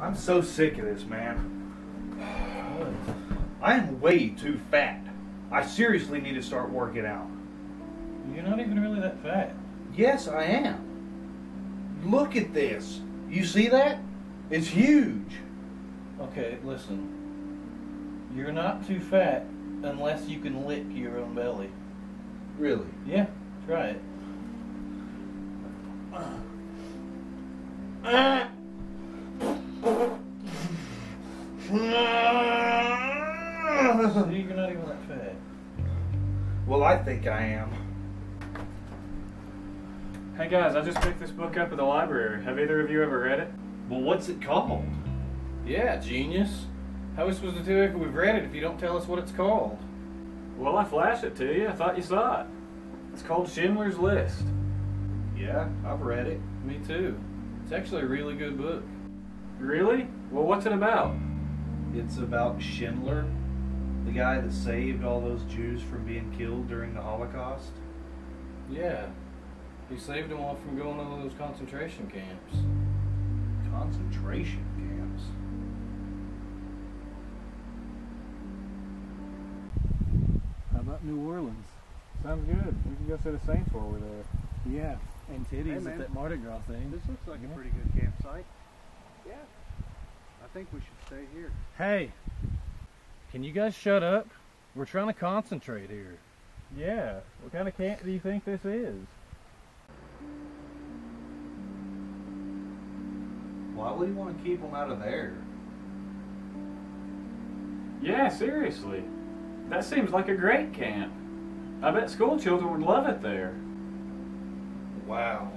I'm so sick of this, man. I am way too fat. I seriously need to start working out. You're not even really that fat. Yes, I am. Look at this. You see that? It's huge. Okay, listen. You're not too fat unless you can lick your own belly. Really? Yeah, try it. Ah! See, you're not even that fat. Well, I think I am. Hey guys, I just picked this book up at the library. Have either of you ever read it? Well, what's it called? Yeah, genius. How are we supposed to do if we've read it if you don't tell us what it's called? Well, I flashed it to you. I thought you saw it. It's called Schindler's List. Yeah, I've read it. Me too. It's actually a really good book. Really? Well, what's it about? It's about Schindler, the guy that saved all those Jews from being killed during the Holocaust. Yeah. He saved them all from going to those concentration camps. Concentration camps. How about New Orleans? Sounds good. We can go see the Saints while we're there. Yeah, and titties Hey, at that Mardi Gras thing. This looks like Yeah. a pretty good campsite. Yeah. I think we should stay here. Hey, can you guys shut up? We're trying to concentrate here. Yeah. What kind of camp do you think this is? Why would he want to keep them out of there? Yeah, seriously. That seems like a great camp. I bet school children would love it there. Wow.